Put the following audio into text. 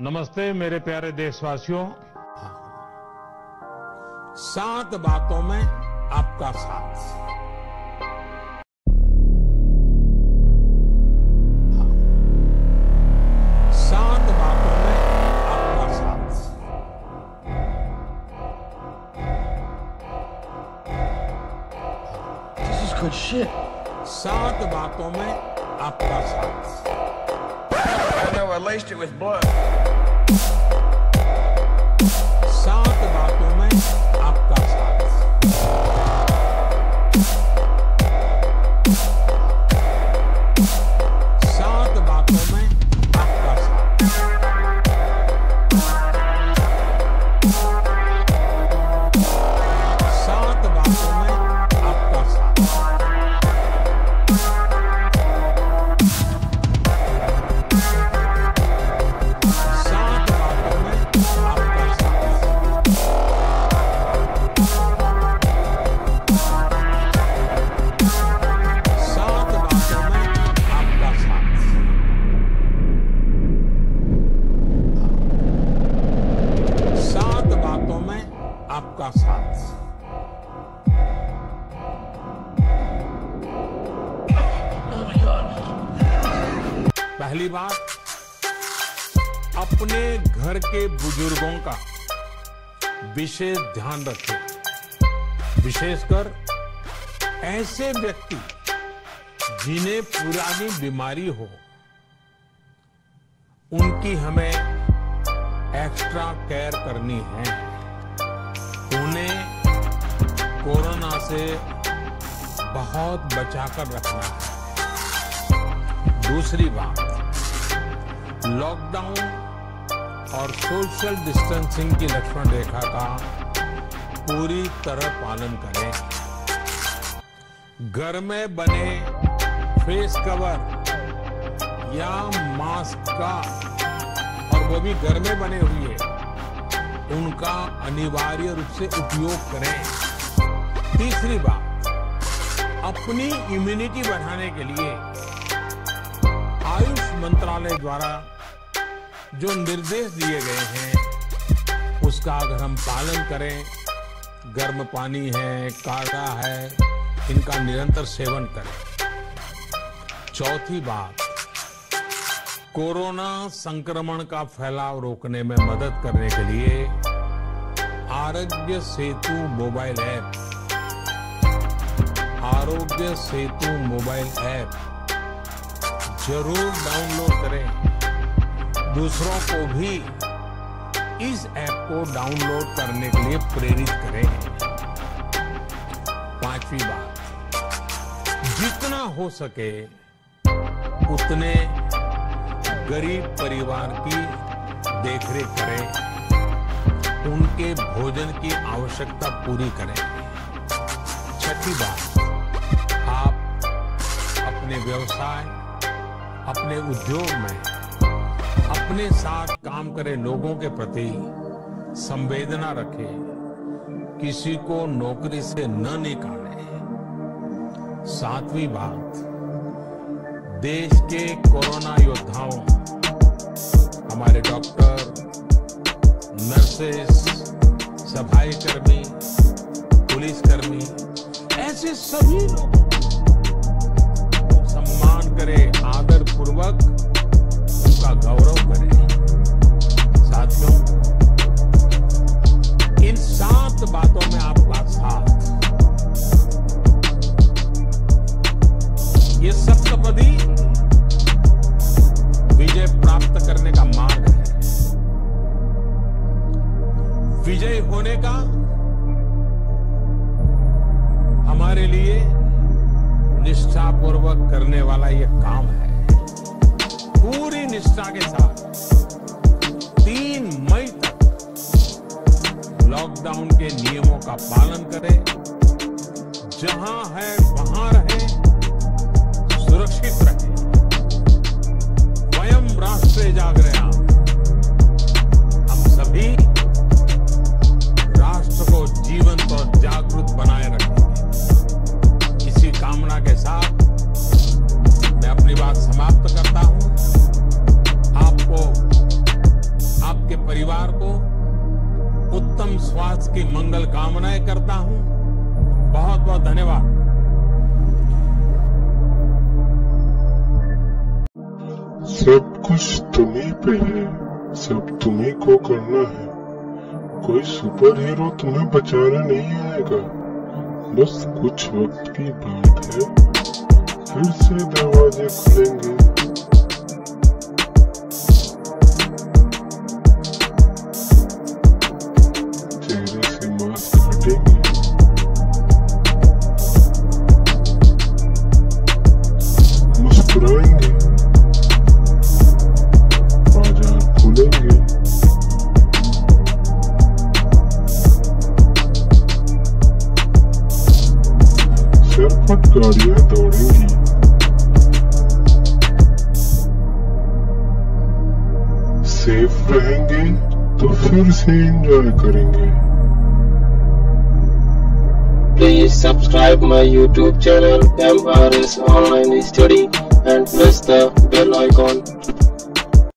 नमस्ते मेरे प्यारे देशवासियों। सात बातों में आपका साथ। सात बातों में आपका साथ। This good shit. सात बातों में आपका साथ। I know I laced it with blood. Something about पहली बात अपने घर के बुज़ुर्गों का विशेष ध्यान रखें। विशेषकर ऐसे व्यक्ति जिन्हें पुरानी बीमारी हो, उनकी हमें एक्स्ट्रा केयर करनी है। उन्हें कोरोना से बहुत बचाकर रखना है। दूसरी बात लॉकडाउन और सोशल डिस्टेंसिंग की लक्ष्मण रेखा का पूरी तरह पालन करें। घर में बने फेस कवर या मास्क का, और वो भी घर में बने हुए, उनका अनिवार्य रूप से उपयोग करें। तीसरी बात, अपनी इम्यूनिटी बढ़ाने के लिए आयुष मंत्रालय द्वारा जो निर्देश दिए गए हैं, उसका अगर हम पालन करें, गर्म पानी है, काढ़ा है, इनका निरंतर सेवन करें। चौथी बात, कोरोना संक्रमण का फैलाव रोकने में मदद करने के लिए आरोग्य Setu mobile app, Aarogya Setu mobile app ज़रूर डाउनलोड करें। दूसरों को भी इस ऐप को डाउनलोड करने के लिए प्रेरित करें। पांचवी बात, जितना हो सके उतने गरीब परिवार की देखरेख करें। उनके भोजन की आवश्यकता पूरी करें। छठी बात, आप अपने व्यवसाय, अपने उद्योग में अपने साथ काम करे लोगों के प्रति संवेदना रखे, किसी को नौकरी से न निकालें। सातवीं बात, देश के कोरोना योद्धाओं, हमारे डॉक्टर, नर्सेस, सफ़ाई कर्मी, पुलिसकर्मी, ऐसे सभी लोगों विजय होने का हमारे लिए निष्ठापूर्वक करने वाला ये काम है। पूरी निष्ठा के साथ तीन मई तक लॉकडाउन के नियमों का पालन करें। जहाँ है, वहाँ रहें। मंगल कामनाएँ करता हूँ। बहुत बहुत धन्यवाद। सब कुछ तुम्हें पे है, सब तुम्ही को करना है। कोई सुपर हीरो तुम्हें बचाने नहीं आएगा। बस कुछ वक्त की बात है, फिर से दरवाजे खुलेंगे। सरपट गाड़ियाँ दौड़ेंगी सेफ़ रहेंगे तो फिर से एंजॉय करेंगे Please subscribe my YouTube channel MRS Online Study and press the bell icon